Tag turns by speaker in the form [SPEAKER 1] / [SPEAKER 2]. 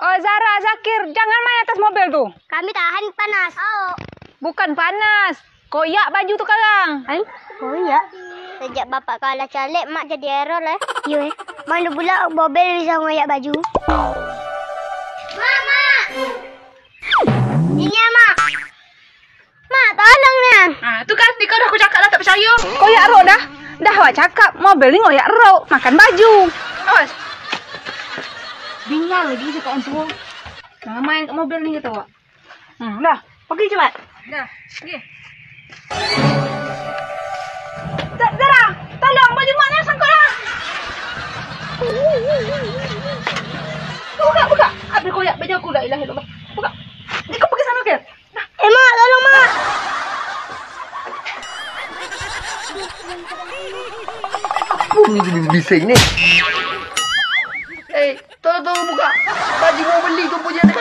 [SPEAKER 1] Oh, Zara, Zakir, jangan main atas mobil tuh.
[SPEAKER 2] Kami tahan panas. Oh.
[SPEAKER 1] Bukan panas. Koyak baju tu kalang.
[SPEAKER 2] Hai? Oh ya. Sejak bapak kalah caleg, mak jadi error lah. Ya eh. Mana pula mobil bisa ngoyak baju? Mama! Ini ya, mak. Mak, tolong nah.
[SPEAKER 1] Ah, tu kan ni kau dah aku cakap lah tak percaya. Koyak rok dah. Dah awak cakap mobil ni ngoyak rok, makan baju. Awas. Bingung lagi cakap orang tua. Main kat mobil ni kata awak. Hmm, dah. Pergi cepat. Dah, pergi. Zara, tolong baju mak ni sangkut lah. Buka, buka. Habis koyak baju aku dah ilahi Allah. Buka. Ni kau pergi sana ke? Dah.
[SPEAKER 2] Eh, mak, tolong mak.
[SPEAKER 3] Apa ni bising ni?
[SPEAKER 4] Tolong tolong buka. Baju mau beli tu punya dekat